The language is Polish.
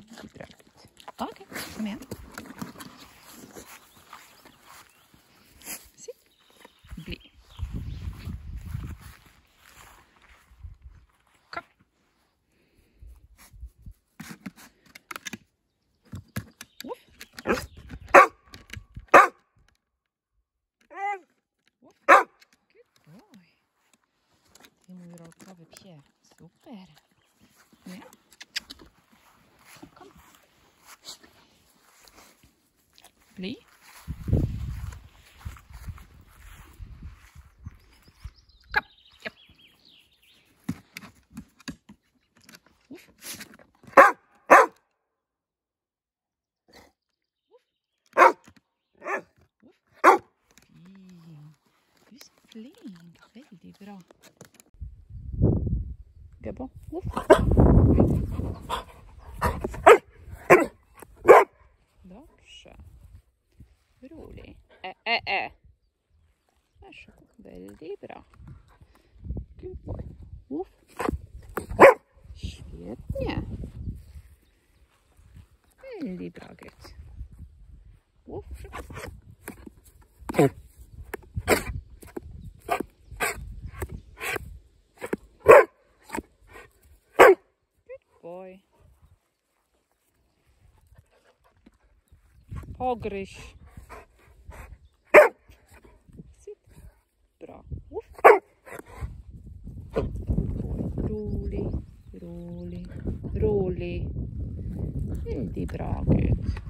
die gebruikt. Oké, okay, kom mee Zie? Blie. Kom. Woef. Woef. Good boy. Ему играл кровь вообще. Супер. abrir. Flink, bra. Det er bra. Rolig. Ä, ä, ä. Varsågod. Väldigt bra. Good boy. Woof. Świetnie. Väldigt bra. Woof. Good boy. Pogryź. Ruli, ruli, ruli. Vedi bracket.